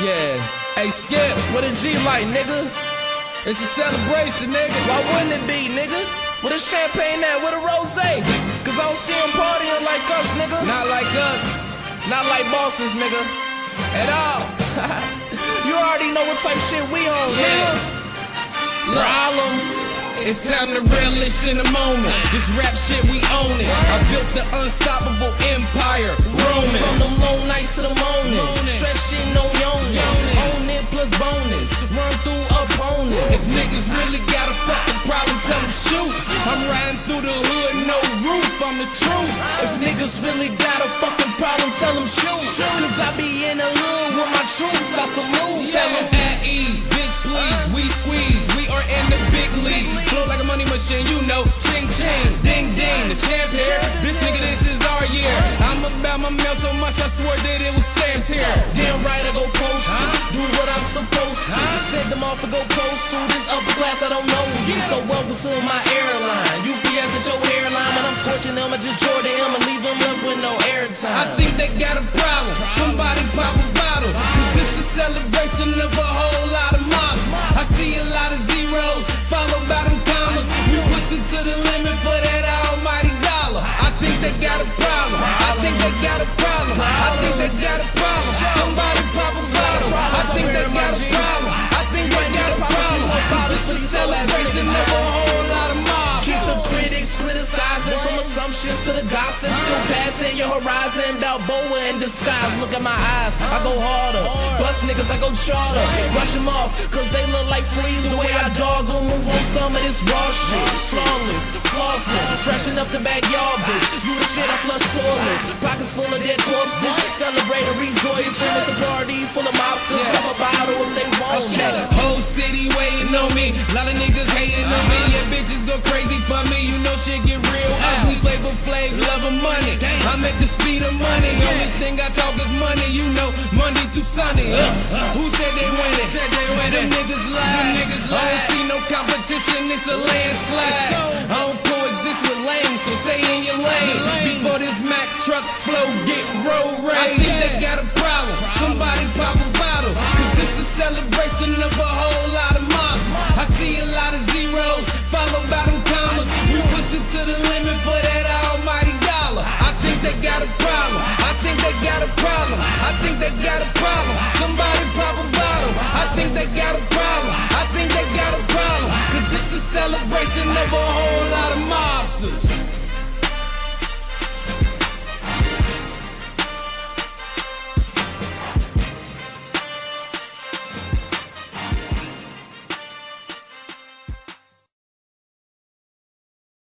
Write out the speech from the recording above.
Yeah. Hey, Skip, what a G like, nigga? It's a celebration, nigga. Why wouldn't it be, nigga? With a champagne at, with a rose. Cause I don't see them partying like us, nigga. Not like us. Not like bosses, nigga. At all. you already know what type shit we on, Yeah. nigga. Problems. It's time to relish in the moment. This rap shit, we own it. I built the unstoppable empire, From the long nights to the morning. Bonus. Run through If niggas really got a fucking problem, tell them shoot. I'm riding through the hood, no roof, I'm the truth. If niggas really got a fucking problem, tell them shoot. Cause I be in the hood with my troops, I salute. Tell Tell 'em them at ease, bitch please, we squeeze, we are in the big league. Flow like a money machine, you know, ching ching, ding ding, the champ here. Bitch nigga, this is our year. I'm about my mail so much, I swore that it was stamps here. Damn right, I go post Huh? do what I'm supposed to. Huh? Send them off go post to this upper class. I don't know you, so welcome to my airline. UPS at your I'm scorching them. I just Jordan them and leave them with no airtime. I think they got a problem. Somebody pop a bottle. Cause this a celebration of a whole lot of mobs. I see a lot of zeros, followed by them commas. We pushing to the limit for that almighty dollar. I think they got a problem. I think they got a problem. Criticizing from assumptions to the gossip. Still passing your horizon, Balboa in disguise. Look at my eyes, I go harder. Bust niggas, I go charter. Brush them off, cause they look like fleas. The way I dog them, who want some of this raw shit? Flawless, flossing, freshen up the backyard, bitch. You the shit, I flush toilets. Pockets full of dead corpses. Celebrate and rejoice. It's a party full of mobsters. Pop a bottle if they want oh, Shut it. Whole city waiting on me. Lot of niggas hating on me. Yeah, bitches go crazy for me. You know shit get real ugly. Flavor Flav, money. I'm at the speed of money. Only thing I talk is money. You know, Monday through Sunday. Uh, who said they winning? Said they winning. Them niggas lie. niggas lie. I don't see no competition. It's a landslide. I don't coexist with lame, so stay in your lane. Before this Mack truck flow get think they got a problem. Somebody pop a bottle. I think they got a problem. I think they got a problem. Cause this a celebration of a whole lot of mobsters.